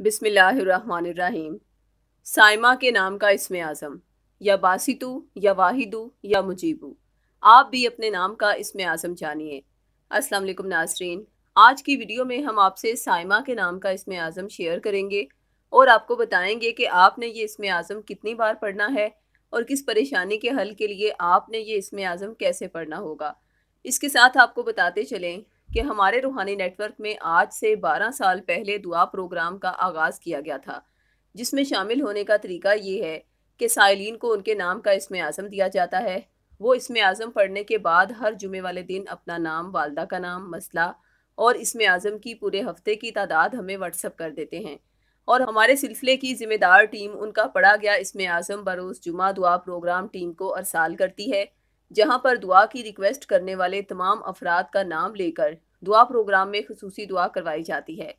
बिस्मिल्लाहिर्रहमानिर्रहीम। साइमा के नाम का इसमें आज़म, या बासितु, या वाहिदु, या मुजीबू। आप भी अपने नाम का इसमें आज़म जानिए। अस्सलाम वालेकुम नाजरीन। आज की वीडियो में हम आपसे साइमा के नाम का इसमें आज़म शेयर करेंगे और आपको बताएँगे कि आपने ये इसमें आज़म कितनी बार पढ़ना है और किस परेशानी के हल के लिए आपने ये इसमें आज़म कैसे पढ़ना होगा। इसके साथ आपको बताते चलें कि हमारे रूहानी नेटवर्क में आज से 12 साल पहले दुआ प्रोग्राम का आगाज़ किया गया था, जिसमें शामिल होने का तरीका ये है कि साइलिन को उनके नाम का इसमें आज़म दिया जाता है। वो इसमें आज़म पढ़ने के बाद हर जुमे वाले दिन अपना नाम, वालदा का नाम, मसला और इसमें आज़म की पूरे हफ़्ते की तादाद हमें व्हाट्सअप कर देते हैं और हमारे सिलसिले की ज़िम्मेदार टीम उनका पढ़ा गया इसमें आज़म बरोज़ जुमा दुआ प्रोग्राम टीम को अरसाल करती है, जहाँ पर दुआ की रिक्वेस्ट करने वाले तमाम अफराद का नाम लेकर दुआ प्रोग्राम में खसूसी दुआ करवाई जाती है।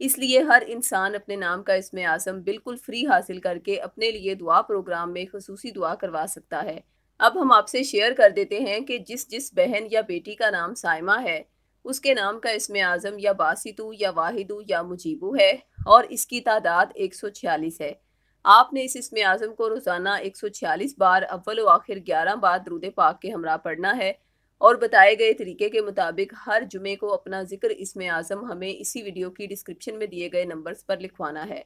इसलिए हर इंसान अपने नाम का इसमें आज़म बिल्कुल फ्री हासिल करके अपने लिए दुआ प्रोग्राम में खसूसी दुआ करवा सकता है। अब हम आपसे शेयर कर देते हैं कि जिस जिस बहन या बेटी का नाम साइमा है, उसके नाम का इसमें आज़म या बासितु या वाहिदु या मुजीबू है और इसकी तादाद एक सौ छियालीस है। आपने इस इसमें आज़म को रोज़ाना एक सौ छियालीस बार अव्वल व आखिर ग्यारह बार द्रुद पाक के हमरा पढ़ना है। और बताए गए तरीके के मुताबिक हर जुमे को अपना ज़िक्र इसमें आज़म हमें इसी वीडियो की डिस्क्रिप्शन में दिए गए नंबर्स पर लिखवाना है।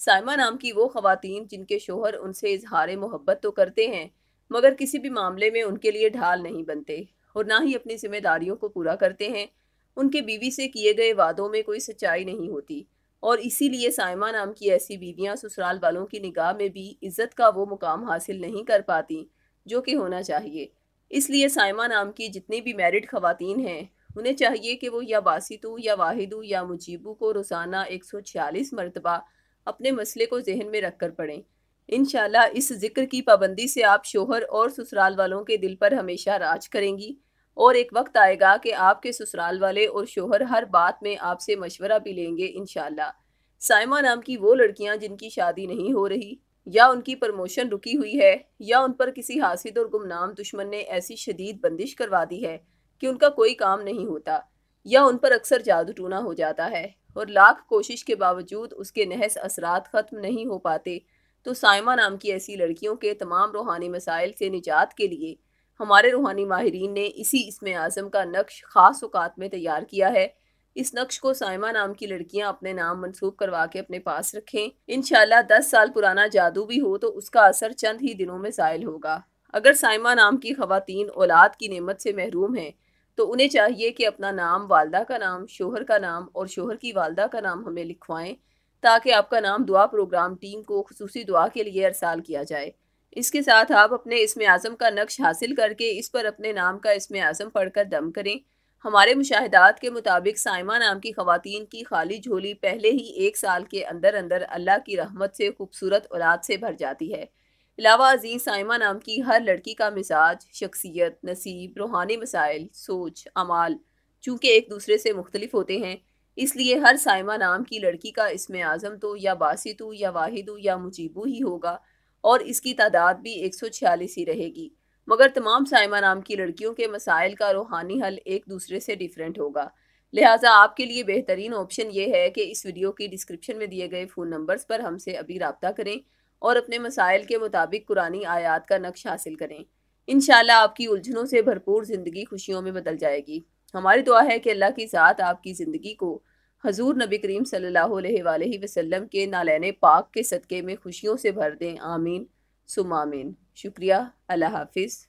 साइमा नाम की वो खवतिन जिनके शोहर उनसे इजहार मोहब्बत तो करते हैं, मगर किसी भी मामले में उनके लिए ढाल नहीं बनते और ना ही अपनी जिम्मेदारियों को पूरा करते हैं। उनके बीवी से किए गए वादों में कोई सच्चाई नहीं होती और इसीलिए साइमा नाम की ऐसी बीवियाँ ससुराल वालों की निगाह में भी इज़्ज़त का वो मुकाम हासिल नहीं कर पाती, जो कि होना चाहिए। इसलिए साइमा नाम की जितनी भी मैरिड खवतिन हैं, उन्हें चाहिए कि वो या बासितु या वाहिदु, या मुजीबू को रोज़ाना एक सौ छियालीस मरतबा अपने मसले को जहन में रख कर पढ़ें। इन इस ज़िक्र की पाबंदी से आप शोहर और ससुराल वालों के दिल पर हमेशा राज करेंगी और एक वक्त आएगा कि आपके ससुराल वाले और शोहर हर बात में आपसे मशवरा भी लेंगे इन साइमा नाम की वो लड़कियाँ जिनकी शादी नहीं हो रही या उनकी प्रमोशन रुकी हुई है, या उन पर किसी हासिद और गुमनाम दुश्मन ने ऐसी शदीद बंदिश करवा दी है कि उनका कोई काम नहीं होता, या उन पर अक्सर जादू टूना हो जाता है और लाख कोशिश के बावजूद उसके नहस असरात ख़त्म नहीं हो पाते तो साइमा नाम की ऐसी लड़कियों के तमाम रूहानी मसाइल से निजात के लिए हमारे रूहानी माहरीन ने इसी इसमें आज़म का नक्श ख़ास अवकात में तैयार किया है इस नक्श को साइमा नाम की लड़कियाँ अपने नाम मंसूब करवा के अपने पास रखें। इनशाला दस साल पुराना जादू भी हो तो उसका असर चंद ही दिनों में ज़ायल होगा। अगर साइमा नाम की खवतिन औलाद की नेमत से महरूम हैं तो उन्हें चाहिए कि अपना नाम, वालदा का नाम, शोहर का नाम और शोहर की वालदा का नाम हमें लिखवाएँ, ताकि आपका नाम दुआ प्रोग्राम टीम को खसूसी दुआ के लिए अरसाल किया जाए। इसके साथ आप अपने इसम आज़म का नक्श हासिल करके इस पर अपने नाम का इसमें आज़म पढ़कर दम करें। हमारे मुशाहदात के मुताबिक साइमा नाम की खातन की खाली झोली पहले ही एक साल के अंदर अंदर अल्लाह की रहमत से खूबसूरत औलाद से भर जाती है। अलावा अज़ीज़ साइमा नाम की हर लड़की का मिजाज, शख्सियत, नसीब, रूहानी मसाइल, सोच, अमाल, चूँकि एक दूसरे से मुख्तलिफ़ होते हैं, इसलिए हर साइमा नाम की लड़की का इसमें आज़म तो या बासितु या वाहिदु या मुजीबू ही होगा और इसकी तादाद भी एक सौ छियालीस ही रहेगी। मगर तमाम साइमा नाम की लड़कियों के मसाइल का रूहानी हल एक दूसरे से डिफरेंट होगा। लिहाजा आपके लिए बेहतरीन ऑप्शन ये है कि इस वीडियो की डिस्क्रिप्शन में दिए गए फ़ोन नंबर्स पर हमसे अभी रबता करें और अपने मसाइल के मुताबिक कुरानी आयात का नक्श हासिल करें। इन आपकी उलझनों से भरपूर ज़िंदगी खुशियों में बदल जाएगी। हमारी दुआ है कि अल्लाह की ज़ात आपकी ज़िंदगी को हजूर नबी करीम सल्लल्लाहु अलैहि वसल्लम के नालैन पाक के सदक़े में खुशियों से भर दें। आमीन। सुमामिन शुक्रिया अल्लाह हाफिज़।